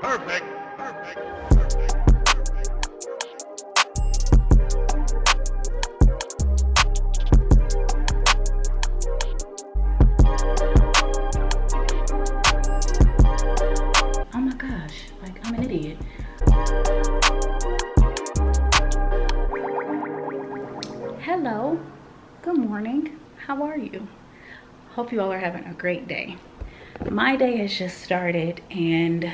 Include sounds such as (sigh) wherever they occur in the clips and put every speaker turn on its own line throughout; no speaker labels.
Perfect. Perfect. Perfect.
Oh my gosh, like I'm an idiot. Hello, good morning. How are you? Hope you all are having a great day. My day has just started and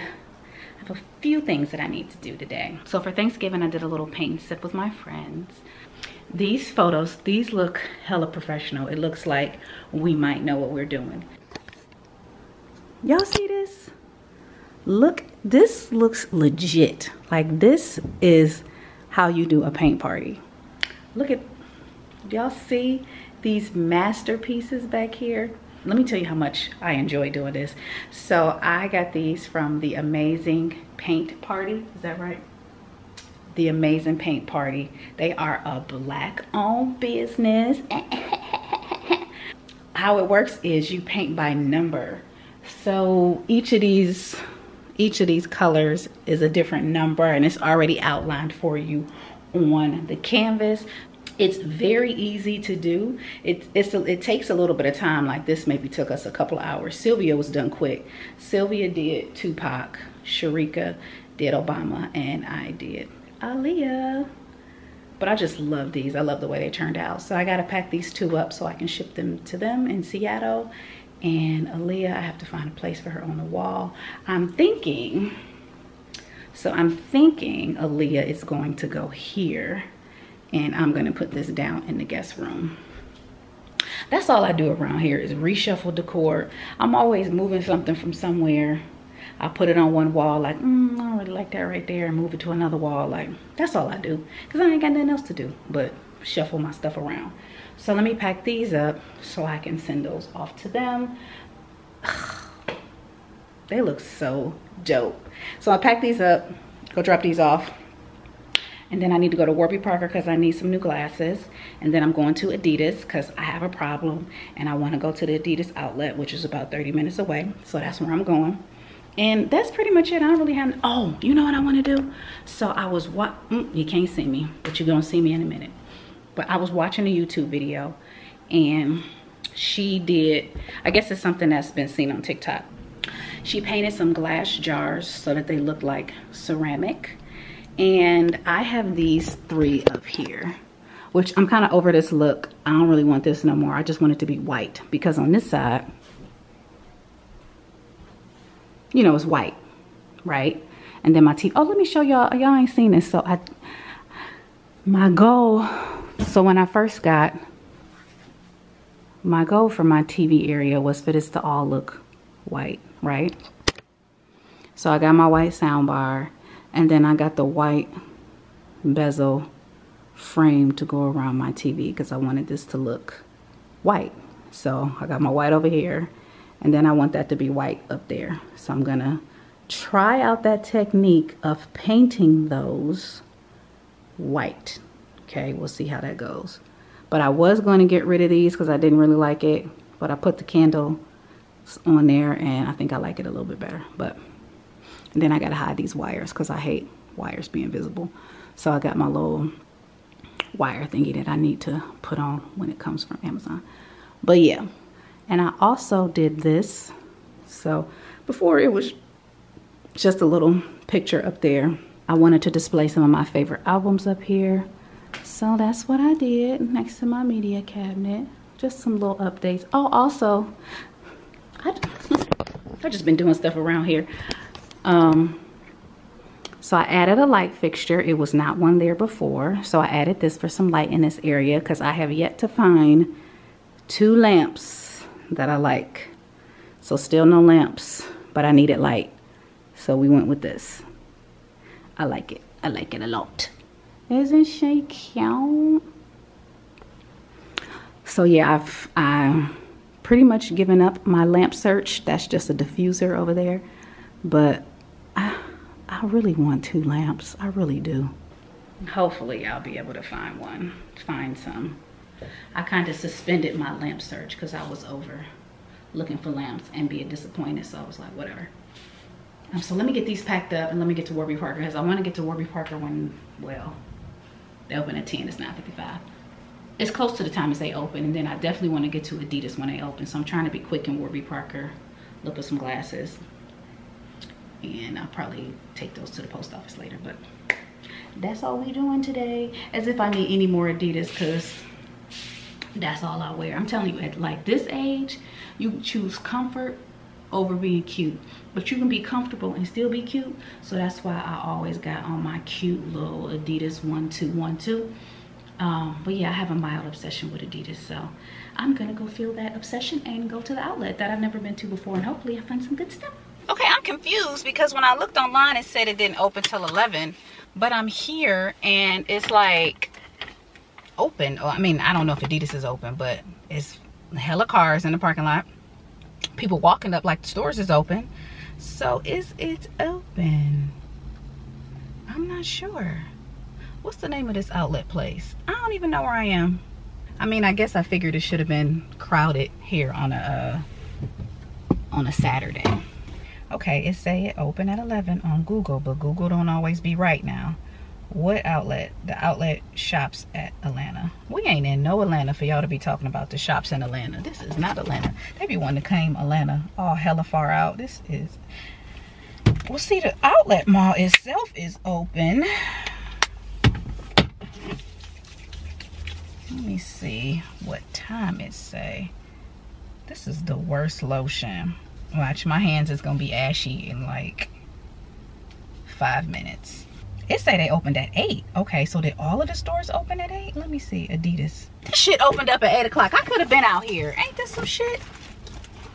Have a few things that I need to do today. So for Thanksgiving, I did a little paint sip with my friends. These photos, these look hella professional. It looks like we might know what we're doing. Y'all see this? look this looks legit like this is how you do a paint party look at y'all see these masterpieces back here let me tell you how much i enjoy doing this. So i got these from the amazing paint party. Is that right? The amazing paint party. They are a black owned business. (laughs) How it works is you paint by number. So each of these each of these colors is a different number and it's already outlined for you on the canvas it's very easy to do. It, it's a, it takes a little bit of time like this maybe took us a couple hours. Sylvia was done quick. Sylvia did tupac sharika did obama and i did Aaliyah. but i just love these. I love the way they turned out. So i got to pack these two up so i can ship them to them in seattle. And Aaliyah, I have to find a place for her on the wall. I'm thinking, so I'm thinking Aaliyah is going to go here and I'm gonna put this down in the guest room. That's all I do around here is reshuffle decor. I'm always moving something from somewhere. I put it on one wall like, mm, I don't really like that right there and move it to another wall. Like, that's all I do because I ain't got nothing else to do but shuffle my stuff around. So let me pack these up so I can send those off to them. (sighs) They look so dope. So I pack these up, go drop these off. And then I need to go to Warby Parker because I need some new glasses. And then I'm going to Adidas because I have a problem. And I want to go to the Adidas outlet, which is about 30 minutes away. So that's where I'm going. And that's pretty much it. I don't really have, oh, you know what I want to do? So I was, what? Mm, you can't see me, but you're going to see me in a minute. But I was watching a YouTube video and she did, I guess it's something that's been seen on TikTok. She painted some glass jars so that they look like ceramic. And I have these three up here, which I'm kind of over this look. I don't really want this no more. I just want it to be white because on this side, you know, it's white, right? And then my teeth, oh, let me show y'all, oh, y'all ain't seen this. So I, my goal, so when I first got, my goal for my TV area was for this to all look white, right? So I got my white sound bar and then I got the white bezel frame to go around my TV because I wanted this to look white. So I got my white over here and then I want that to be white up there. So I'm gonna try out that technique of painting those white. Okay, we'll see how that goes. But I was going to get rid of these because I didn't really like it. But I put the candle on there and I think I like it a little bit better. But then I got to hide these wires because I hate wires being visible. So I got my little wire thingy that I need to put on when it comes from Amazon. But yeah, and I also did this. So before it was just a little picture up there. I wanted to display some of my favorite albums up here. So that's what I did next to my media cabinet. Just some little updates. Oh, also, I, (laughs) I've just been doing stuff around here. Um, so I added a light fixture. It was not one there before. So I added this for some light in this area because I have yet to find two lamps that I like. So still no lamps, but I needed light. So we went with this. I like it. I like it a lot. Isn't she cute? So yeah, I've I pretty much given up my lamp search. That's just a diffuser over there. But I, I really want two lamps. I really do. Hopefully I'll be able to find one, find some. I kind of suspended my lamp search because I was over looking for lamps and being disappointed. So I was like, whatever. Um, so let me get these packed up and let me get to Warby Parker because I want to get to Warby Parker when, well, they open at 10, it's 9.55. It's close to the time as they open and then I definitely want to get to Adidas when they open. So I'm trying to be quick in Warby Parker, look at some glasses and I'll probably take those to the post office later, but that's all we doing today. As if I need any more Adidas because that's all I wear. I'm telling you, at like this age, you choose comfort over being cute. But you can be comfortable and still be cute. So that's why I always got on my cute little Adidas 1212. Um, but yeah, I have a mild obsession with Adidas. So I'm going to go feel that obsession and go to the outlet that I've never been to before. And hopefully I find some good stuff. Confused because when I looked online, it said it didn't open till 11. But I'm here and it's like open. Oh, I mean, I don't know if Adidas is open, but it's hella cars in the parking lot. People walking up like the stores is open. So is it open? I'm not sure. What's the name of this outlet place? I don't even know where I am. I mean, I guess I figured it should have been crowded here on a uh, on a Saturday. Okay, it say it open at 11 on Google, but Google don't always be right now. What outlet? The outlet shops at Atlanta. We ain't in no Atlanta for y'all to be talking about the shops in Atlanta. This is not Atlanta. They be wanting to claim Atlanta all hella far out. This is... Well, see, the outlet mall itself is open. Let me see what time it say. This is the worst lotion. Watch, my hands is gonna be ashy in like five minutes. It say they opened at 8. Okay, so did all of the stores open at 8? Let me see. Adidas. This shit opened up at 8 o'clock. I could have been out here. Ain't this some shit?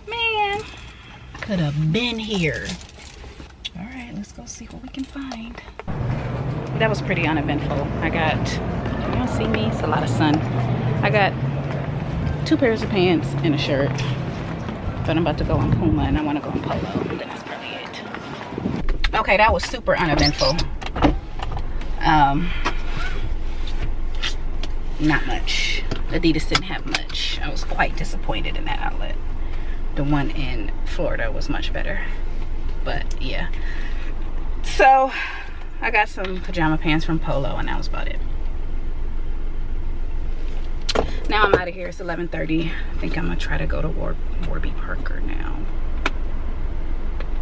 Man, I could have been here. All right, let's go see what we can find. That was pretty uneventful. I got, you don't see me? It's a lot of sun. I got two pairs of pants and a shirt. But I'm about to go on Puma and I want to go on Polo. And then that's probably it. Okay, that was super uneventful. Um not much. Adidas didn't have much. I was quite disappointed in that outlet. The one in florida was much better but yeah. So i got some pajama pants from polo and that was about it. Now i'm out of here. It's 11:30. i think i'm gonna try to go to War warby parker now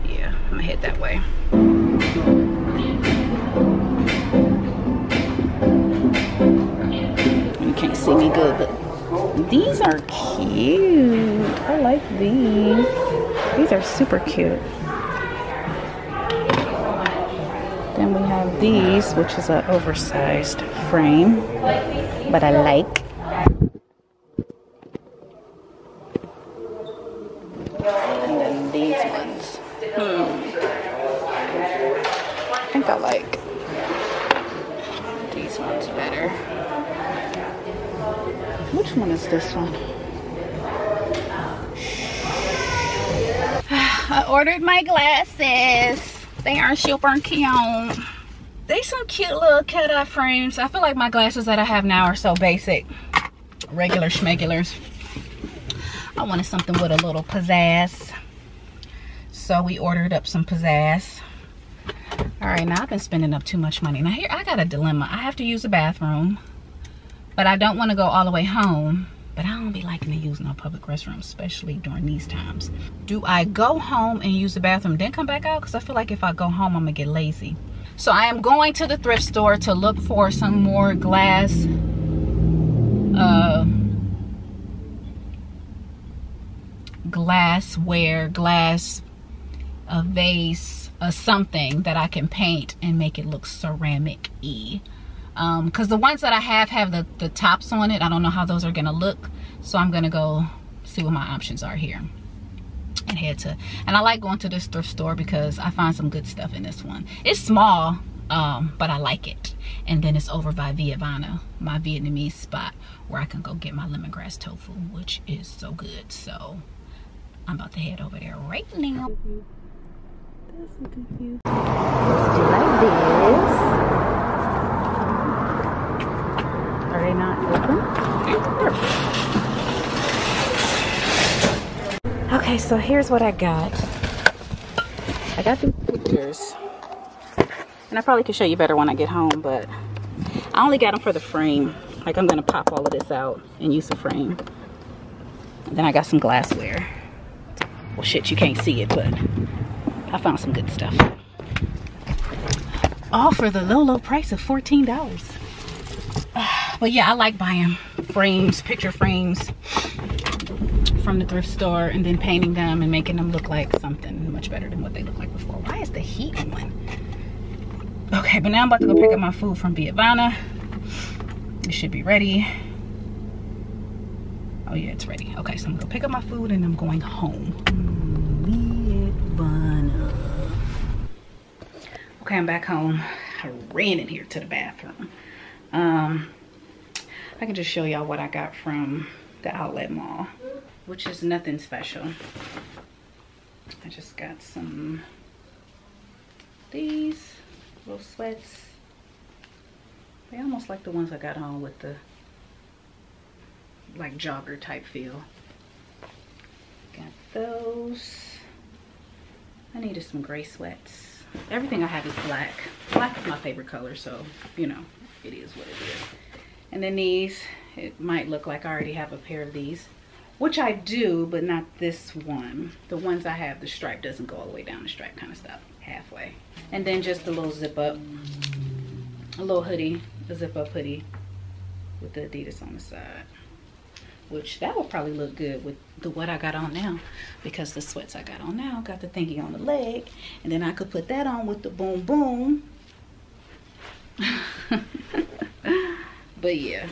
yeah i'm gonna head that way you can't see me good, but these are cute. I like these. These are super cute. Then we have these, which is an oversized frame, but I like. And then these ones. Hmm. I think I like these ones better. Which one is this one? I ordered my glasses. They are super cute. They some cute little cat eye frames. I feel like my glasses that I have now are so basic. Regular schmegulars. I wanted something with a little pizzazz. So we ordered up some pizzazz. All right, now I've been spending up too much money. Now here, I got a dilemma. I have to use the bathroom, but I don't want to go all the way home. But I don't be liking to use no public restrooms, especially during these times. Do I go home and use the bathroom, then come back out? Because I feel like if I go home, I'm gonna get lazy. So I am going to the thrift store to look for some more glass, uh, glassware, glass, a vase, a something that I can paint and make it look ceramic-y because um, the ones that I have have the, the tops on it. I don't know how those are gonna look. So I'm gonna go see what my options are here and head to, and I like going to this thrift store because I find some good stuff in this one. It's small, um, but I like it. And then it's over by Viavana, my Vietnamese spot where I can go get my lemongrass tofu, which is so good. So I'm about to head over there right now. Let's do like this. Are they not open? Okay, so here's what I got. I got the reflectors. And I probably could show you better when I get home, but I only got them for the frame. Like I'm gonna pop all of this out and use the frame. And then I got some glassware. Well, shit, you can't see it, but I found some good stuff. All for the low, low price of $14. (sighs) But yeah, I like buying frames, picture frames from the thrift store and then painting them and making them look like something much better than what they looked like before. Why is the heat on? Okay, but now I'm about to go pick up my food from Viavana. It should be ready. Oh yeah, it's ready. Okay, so I'm gonna pick up my food and I'm going home. Okay, I'm back home. I ran in here to the bathroom. Um, I can just show y'all what I got from the outlet mall which is nothing special. I just got some these little sweats. They almost like the ones I got on with the like jogger type feel. Got those. I needed some gray sweats. Everything I have is black. Black is my favorite color, so you know, it is what it is. And then these, it might look like I already have a pair of these which I do, but not this one. The ones I have, the stripe doesn't go all the way down the stripe kind of stuff, halfway. And then just a little zip up, a little hoodie, a zip up hoodie with the Adidas on the side. Which that will probably look good with the what I got on now because the sweats I got on now got the thingy on the leg. And then I could put that on with the boom boom. (laughs) but yeah,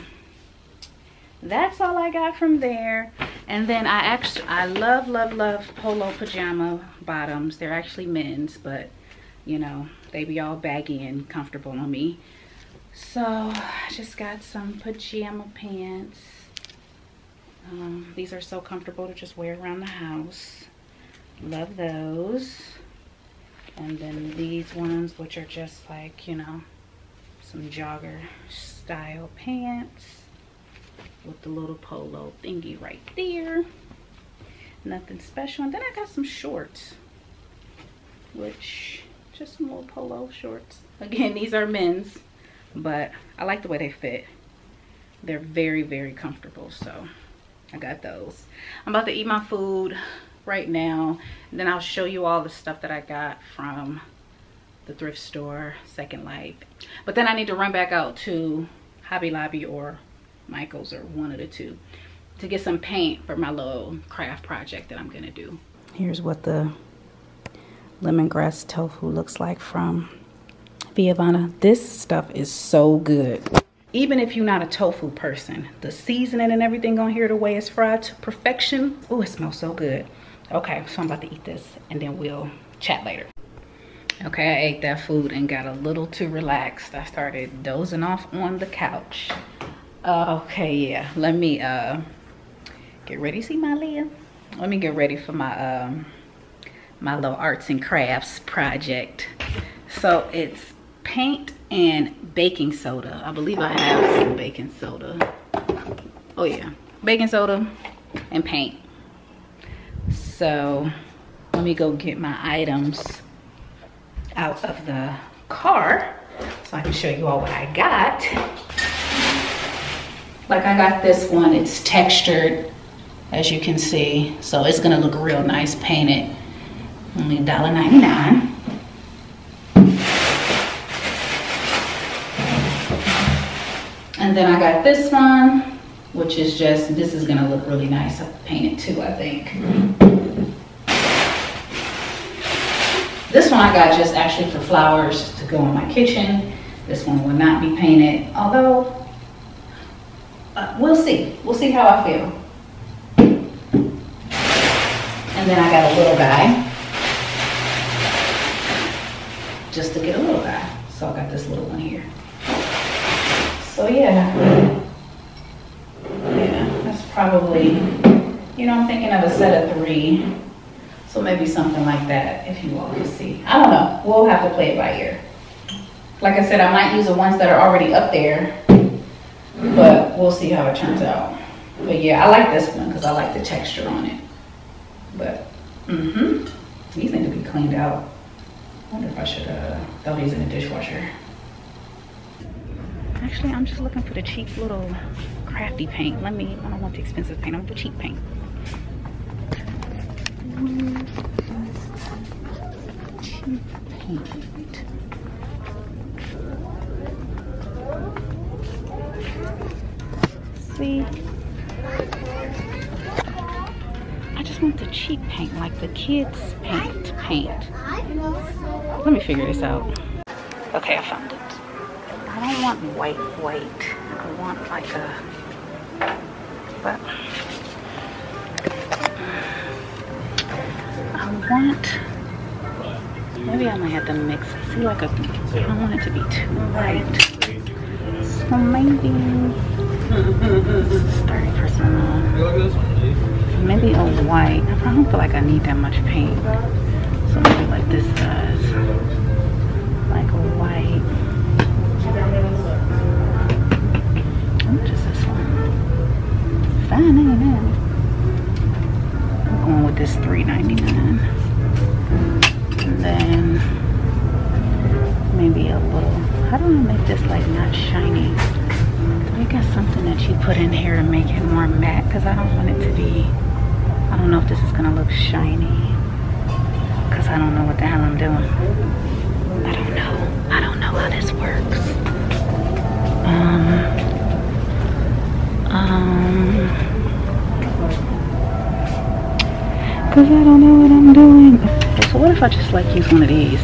that's all I got from there. And then I actually, I love, love, love polo pajama bottoms. They're actually men's, but you know, they be all baggy and comfortable on me. So I just got some pajama pants. Um, these are so comfortable to just wear around the house. Love those. And then these ones, which are just like, you know, some jogger style pants with the little polo thingy right there. Nothing special. And then I got some shorts, which just some little polo shorts. Again, these are men's, but I like the way they fit. They're very, very comfortable. So I got those. I'm about to eat my food right now. And then I'll show you all the stuff that I got from the thrift store, Second Life. But then I need to run back out to Hobby Lobby or Michael's or one of the two to get some paint for my little craft project that I'm gonna do. Here's what the lemongrass tofu looks like from Viavana. This stuff is so good. Even if you're not a tofu person, the seasoning and everything on here, the way it's fried to perfection, oh, it smells so good. Okay, so I'm about to eat this and then we'll chat later. Okay, I ate that food and got a little too relaxed. I started dozing off on the couch. Uh, okay, yeah. Let me uh, get ready. See my Leah? Let me get ready for my um, my little arts and crafts project. So it's paint and baking soda. I believe I have some baking soda. Oh yeah, baking soda and paint. So let me go get my items out of the car so I can show you all what I got. Like I got this one, it's textured, as you can see. So it's gonna look real nice painted. Only $1.99. And then I got this one, which is just, this is gonna look really nice I painted too, I think. This one I got just actually for flowers to go in my kitchen. This one will not be painted, although uh, we'll see. We'll see how I feel. And then I got a little guy. Just to get a little guy. So I got this little one here. So yeah. Yeah, that's probably, you know, I'm thinking of a set of three. So maybe something like that, if you all can see. I don't know. We'll have to play it by ear. Like I said, I might use the ones that are already up there but we'll see how it turns out. But yeah, I like this one because I like the texture on it. But, mm-hmm. These need to be cleaned out. I wonder if I should uh, throw these in the dishwasher. Actually, I'm just looking for the cheap little crafty paint. Let me, I don't want the expensive paint, I want the cheap paint. Cheap paint. See? I just want the cheap paint, like the kids paint paint. Let me figure this out. Okay, I found it. I don't want white white. I want like a but I want maybe I might have to mix it. See like a I don't want it to be too white. So maybe thirty percent off. Maybe a white. I don't feel like I need that much paint. So maybe like this size. Like a white. Much is this one? Fine, ain't it? I'm going with this $3.99. And then maybe a little. How do I make this like not shiny? Got something that you put in here to make it more matte? Because I don't want it to be. I don't know if this is gonna look shiny. Because I don't know what the hell I'm doing. I don't know. I don't know how this works. Um, um, cause I don't know what I'm doing. So what if I just like use one of these?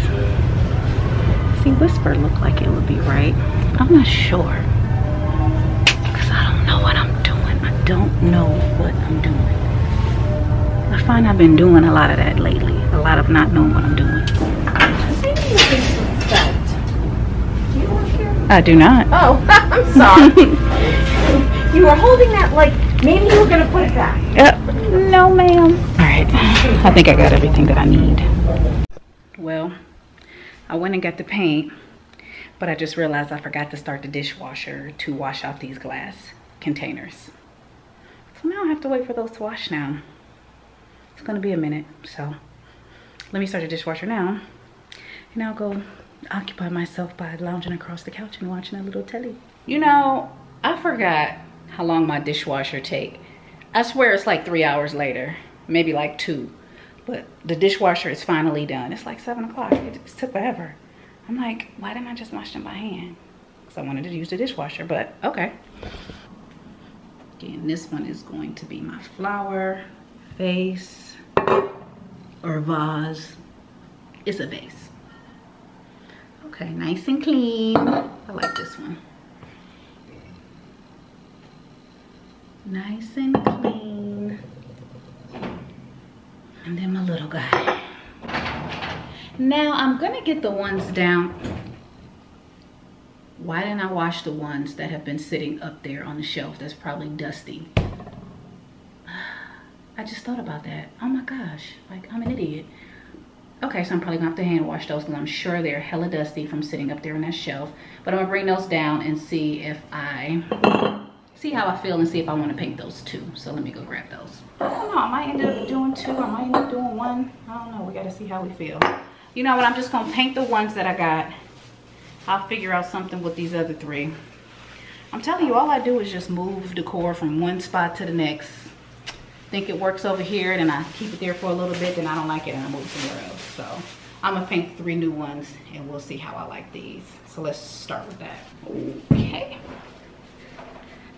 See, Whisper look like it would be right. I'm not sure. Don't know what I'm doing. I find I've been doing a lot of that lately. A lot of not knowing what I'm doing. I do not.
Oh, (laughs) I'm sorry. (laughs) you were holding that like maybe you were gonna put it back.
Uh, no, ma'am. All right. I think I got everything that I need. Well, I went and got the paint, but I just realized I forgot to start the dishwasher to wash out these glass containers. So I have to wait for those to wash now. It's gonna be a minute, so let me start the dishwasher now, and I'll go occupy myself by lounging across the couch and watching a little telly. You know, I forgot how long my dishwasher take. I swear it's like three hours later, maybe like two. But the dishwasher is finally done. It's like seven o'clock. It took forever. I'm like, why didn't I just wash them by hand? Because I wanted to use the dishwasher, but okay. This one is going to be my flower vase or vase. It's a vase. Okay, nice and clean. I like this one. Nice and clean. And then my little guy. Now I'm gonna get the ones down. Why didn't I wash the ones that have been sitting up there on the shelf that's probably dusty? (sighs) I just thought about that. Oh my gosh, like I'm an idiot. Okay, so I'm probably gonna have to hand wash those because I'm sure they're hella dusty from sitting up there on that shelf. But I'm gonna bring those down and see if I, see how I feel and see if I wanna paint those too. So let me go grab those. I don't know, I might end up doing two, I might end up doing one. I don't know, we gotta see how we feel. You know what, I'm just gonna paint the ones that I got. I'll figure out something with these other three. I'm telling you, all I do is just move decor from one spot to the next. Think it works over here and I keep it there for a little bit then I don't like it and I move somewhere else. So I'm gonna paint three new ones and we'll see how I like these. So let's start with that. Okay.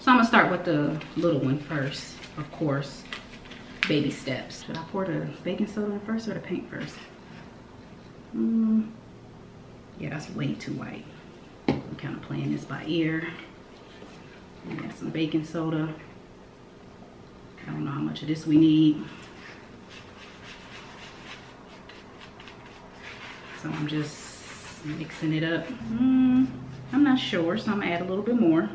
So I'm gonna start with the little one first of course. Baby steps. Should I pour the baking soda in first or the paint first? Mm, yeah that's way too white I'm kind of playing this by ear and some baking soda I don't know how much of this we need. So I'm just mixing it up. Mm, I'm not sure, so I'm gonna add a little bit more.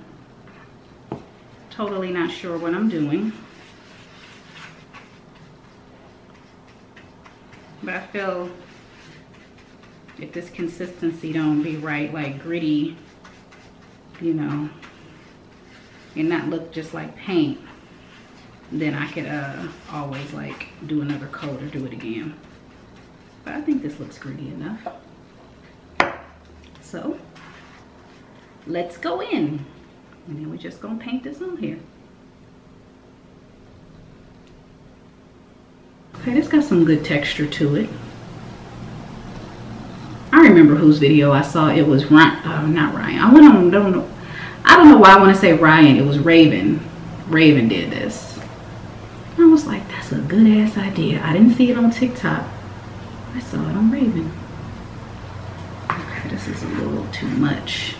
Totally not sure what I'm doing. But I feel if this consistency don't be right, like gritty, you know, and not look just like paint, then I could uh, always like do another coat or do it again. But I think this looks gritty enough. So let's go in. And then we're just gonna paint this on here. Okay, this got some good texture to it. I remember whose video I saw. It was Ryan, uh, not Ryan. I went on, don't know. I don't know why I want to say Ryan. It was Raven. Raven did this. I was like, that's a good ass idea. I didn't see it on TikTok. I saw it on Raven. Okay, this is a little too much.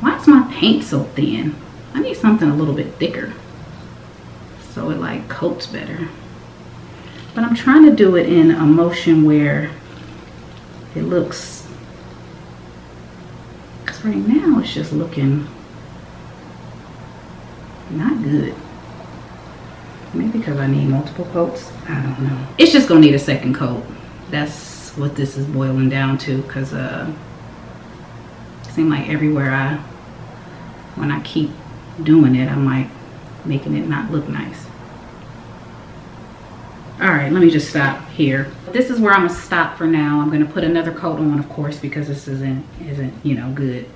Why is my paint so thin? I need something a little bit thicker. So it like coats better. But I'm trying to do it in a motion where it looks, because right now it's just looking not good. Maybe because I need multiple coats. I don't know. It's just gonna need a second coat. That's what this is boiling down to because uh, it seems like everywhere I, when I keep doing it, I'm like making it not look nice. All right, let me just stop here. This is where I'm gonna stop for now. I'm gonna put another coat on, of course, because this isn't, isn't you know, good.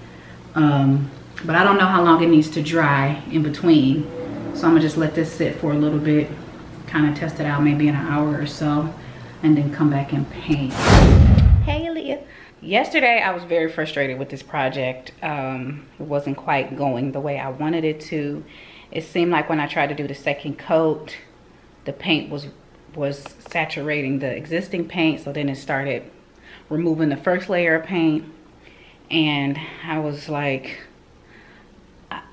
Um, but I don't know how long it needs to dry in between. So I'm gonna just let this sit for a little bit, kind of test it out maybe in an hour or so, and then come back and paint. Hey, Leah. Yesterday, I was very frustrated with this project. Um, it wasn't quite going the way I wanted it to. It seemed like when I tried to do the second coat, the paint was was saturating the existing paint so then it started removing the first layer of paint. And I was like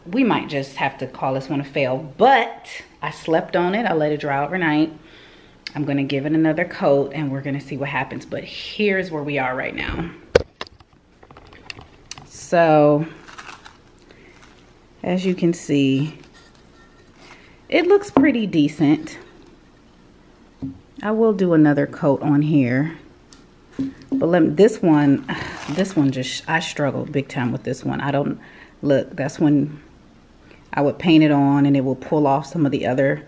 we might just have to call this one a fail but I slept on it. I let it dry overnight. I'm gonna give it another coat and we're gonna see what happens. But here's where we are right now. So as you can see it looks pretty decent I will do another coat on here. But let me, this one, this one just, I struggled big time with this one. I don't, look, that's when I would paint it on and it will pull off some of the other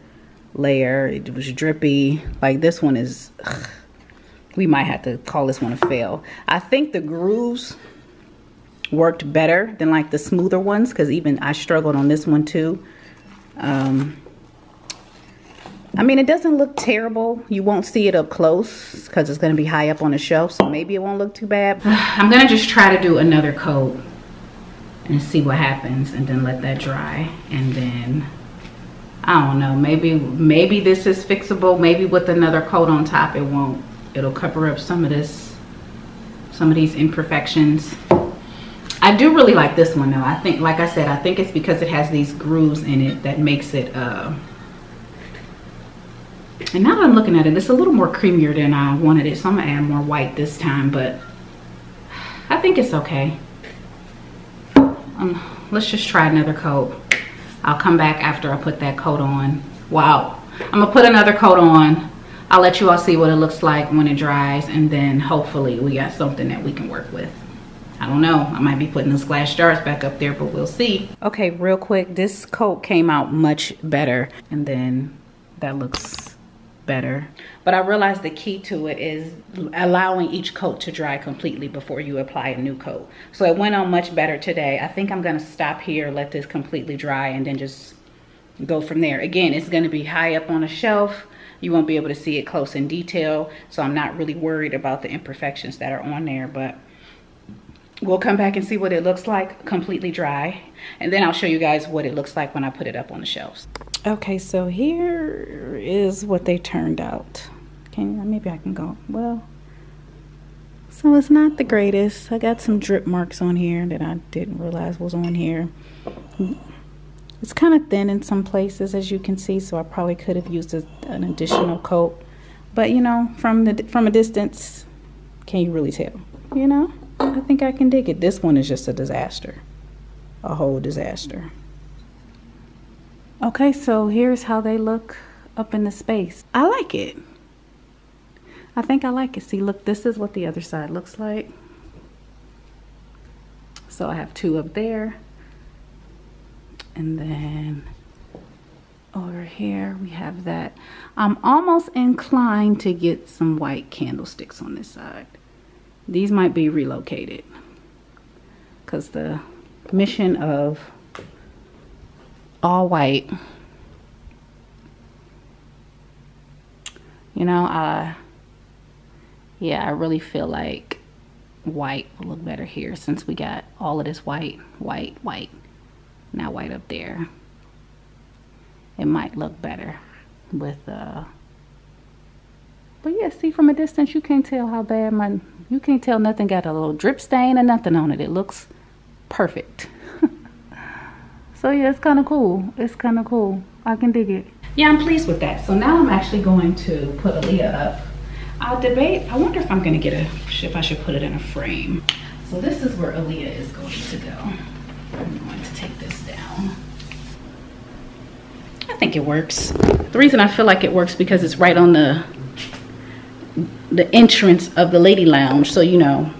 layer. It was drippy. Like this one is, ugh, we might have to call this one a fail. I think the grooves worked better than like the smoother ones because even I struggled on this one too. Um, I mean, it doesn't look terrible. You won't see it up close because it's going to be high up on the shelf. So maybe it won't look too bad. (sighs) I'm going to just try to do another coat and see what happens and then let that dry. And then, I don't know, maybe, maybe this is fixable. Maybe with another coat on top, it won't. It'll cover up some of this, some of these imperfections. I do really like this one though. I think, like I said, I think it's because it has these grooves in it that makes it, uh, and now that I'm looking at it, it's a little more creamier than I wanted it. So I'm gonna add more white this time, but I think it's okay. Um, let's just try another coat. I'll come back after I put that coat on. Wow. I'm gonna put another coat on. I'll let you all see what it looks like when it dries and then hopefully we got something that we can work with. I don't know. I might be putting those glass jars back up there, but we'll see. Okay, real quick. This coat came out much better. And then that looks better. But I realized the key to it is allowing each coat to dry completely before you apply a new coat. So it went on much better today. I think I'm gonna stop here, let this completely dry and then just go from there. Again, it's gonna be high up on a shelf. You won't be able to see it close in detail. So I'm not really worried about the imperfections that are on there, but we'll come back and see what it looks like completely dry. And then I'll show you guys what it looks like when I put it up on the shelves. Okay, so here is what they turned out. Can maybe I can go, well, so it's not the greatest. I got some drip marks on here that I didn't realize was on here. It's kind of thin in some places, as you can see, so I probably could have used a, an additional coat. But, you know, from the from a distance, can you really tell? You know, I think I can dig it. This one is just a disaster, a whole disaster. Okay, so here's how they look up in the space. I like it. I think I like it. See, look, this is what the other side looks like. So I have two up there. And then over here we have that. I'm almost inclined to get some white candlesticks on this side. these might be relocated because the mission of all white. You know uh yeah i really feel like white will look better here since we got all of this white white white. Now white up there. It might look better with uh but yeah see from a distance you can't tell how bad my you can't tell nothing got a little drip stain or nothing on it. It looks perfect so yeah it's kind of cool. It's kind of cool. I can dig it. Yeah i'm pleased with that. So now i'm actually going to put Aaliyah up. I'll debate. I wonder if i'm gonna get a if i should put it in a frame. So this is where Aaliyah is going to go. I'm going to take this down. I think it works. The reason I feel like it works because it's right on the the entrance of the lady lounge. So, you know,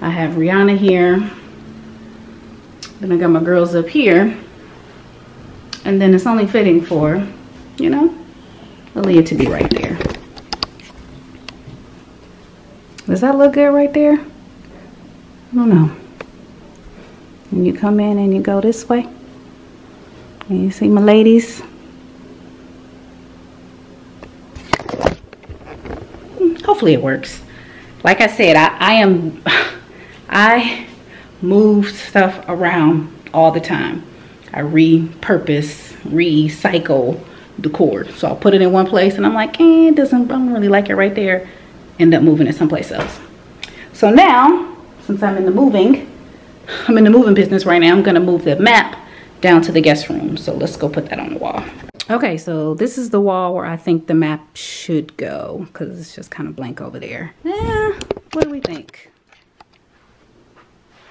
I have Rihanna here. Then I got my girls up here. And then it's only fitting for, you know, Aaliyah to be right there. Does that look good right there? I don't know. And you come in and you go this way. And you see my ladies? Hmm, hopefully it works. Like I said, I, I am, (sighs) I move stuff around all the time. I repurpose, recycle decor. So I'll put it in one place and I'm like, eh, it doesn't, I don't really like it right there. End up moving it someplace else. So now, since I'm in the moving, I'm in the moving business right now, I'm gonna move the map down to the guest room. So let's go put that on the wall. Okay, so this is the wall where I think the map should go because it's just kind of blank over there. Yeah, what do we think?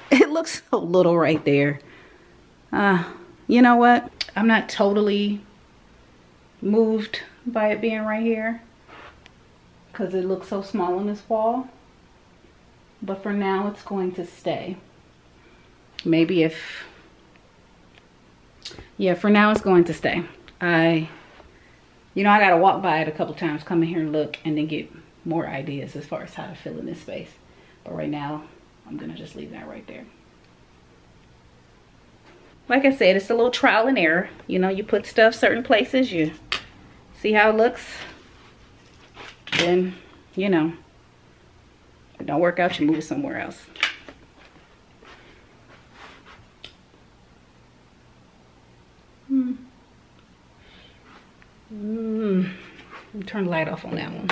(laughs) It looks so little right there. Uh, you know what? I'm not totally moved by it being right here because it looks so small on this wall. But for now, it's going to stay. Maybe if yeah, for now it's going to stay. I, you know, I got to walk by it a couple times, come in here and look, and then get more ideas as far as how to fill in this space. But right now, I'm to just leave that right there. Like I said, it's a little trial and error. You know, you put stuff certain places, you see how it looks. Then, you know, it don't work out, you move it somewhere else. Hmm. Mm. Turn the light off on that one.